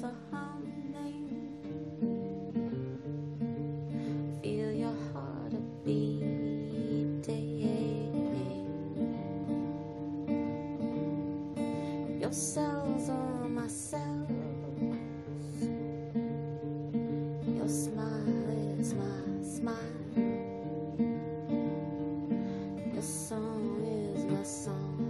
for hounding. Feel your heart a beating. Your cells are my cells. Your smile is my smile. Your song is my song.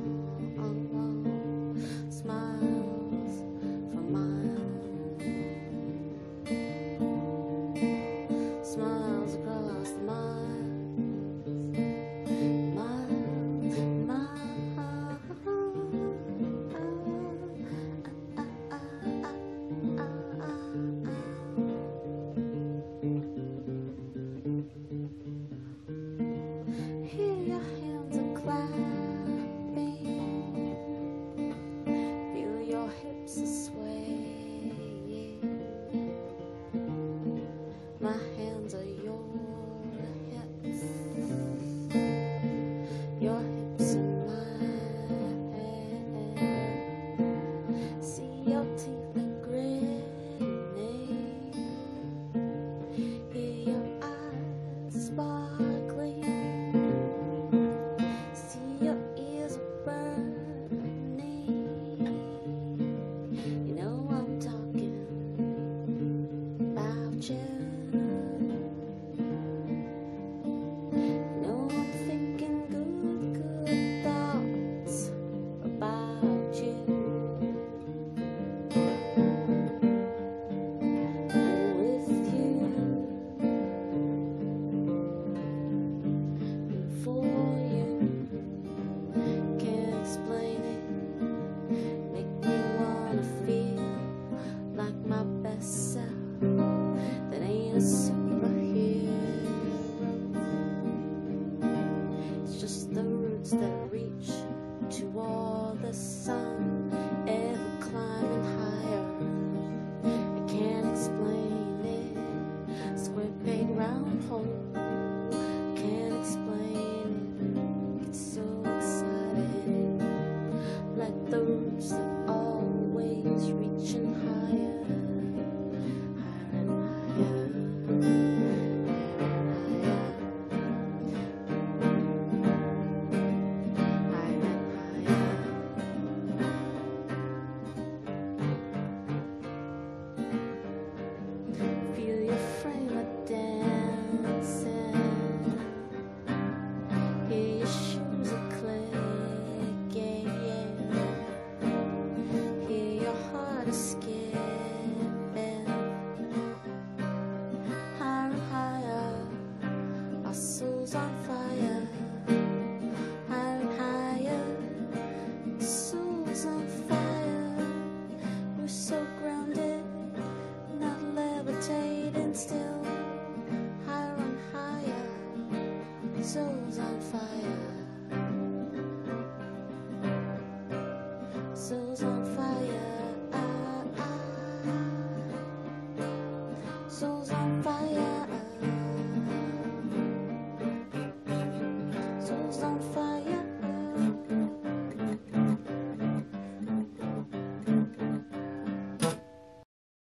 the